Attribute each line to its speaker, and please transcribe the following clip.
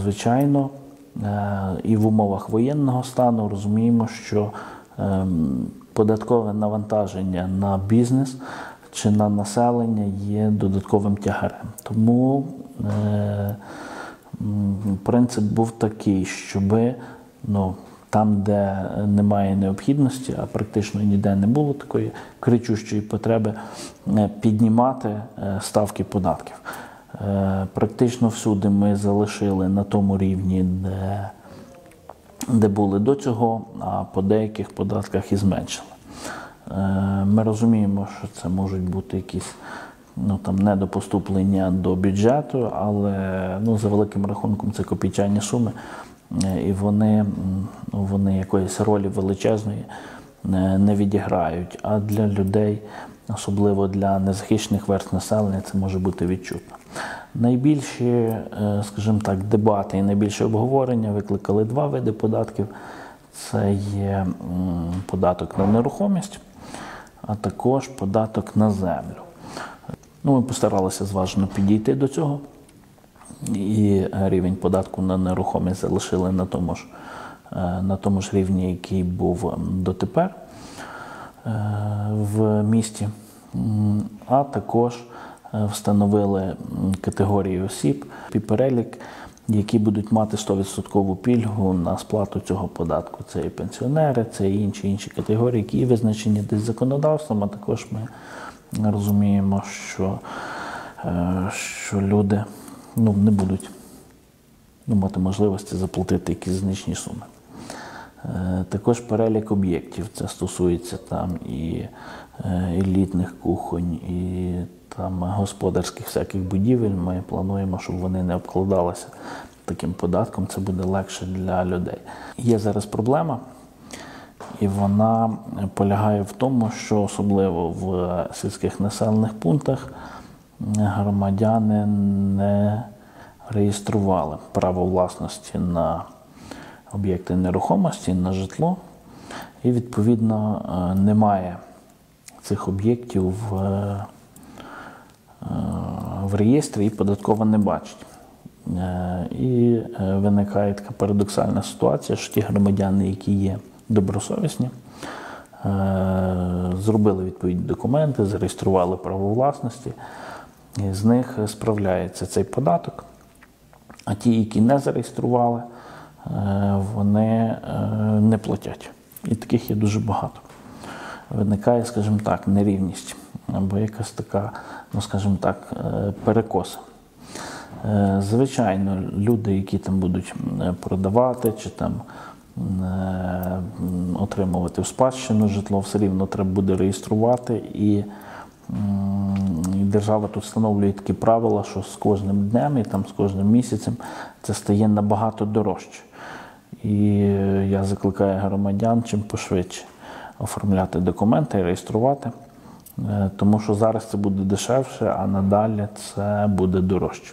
Speaker 1: Звичайно, е, і в умовах воєнного стану розуміємо, що ем, податкове навантаження на бізнес чи на населення є додатковим тягарем. Тому е, принцип був такий, щоби ну, там, де немає необхідності, а практично ніде не було такої кричущої потреби, е, піднімати ставки податків. Е, Практично всюди ми залишили на тому рівні, де, де були до цього, а по деяких податках і зменшили. Е, Ми розуміємо, що це можуть бути якісь ну, там, недопоступлення до бюджету, але ну, за великим рахунком це копійчані суми, е, і вони, ну, вони якоїсь ролі величезної не відіграють. А для людей, особливо для незахищених верств населення, це може бути відчутно. Найбільші, е, скажімо так, дебати і найбільше обговорення викликали два види податків. Це є податок на нерухомість, а також податок на землю. Ну, ми постаралися зважено підійти до цього, і рівень податку на нерухомість залишили на тому ж, на тому ж рівні, який був дотепер е, в місті, а також е, встановили категорії осіб і перелік, які будуть мати 100% пільгу на сплату цього податку. Це і пенсіонери, це і інші інші категорії, які визначені десь законодавством, а також ми розуміємо, що, е, що люди ну, не будуть ну, мати можливості заплатити якісь значні суми. Е, Також перелік об'єктів. Це стосується там і е, елітних кухонь, і там господарських всяких будівель. Ми плануємо, щоб вони не обкладалися таким податком. Це буде легше для людей. Є зараз проблема, і вона полягає в тому, що особливо в сільських населених пунктах громадяни не реєстрували право власності на об'єкти нерухомості, на житло, і відповідно е, немає цих об'єктів в, е, в реєстрі і податково не бачить. Е, І е, виникає така парадоксальна ситуація, що ті громадяни, які є добросовісні, е, зробили відповідні документи, зареєстрували право власності, і з них справляється цей податок. А ті, які не зареєстрували, е, вони е, не платять. І таких є дуже багато. Виникає, скажімо так, нерівність або якась така, ну скажімо так, е, перекоса. Е, Звичайно, люди, які там будуть продавати чи там е, отримувати в спадщину житло, все рівно треба буде реєструвати. І держава тут встановлює такі правила, що з кожним днем і там з кожним місяцем це стає набагато дорожче. І е, я закликаю громадян чим пошвидше оформляти документи і реєструвати, е, тому що зараз це буде дешевше, а надалі це буде дорожче.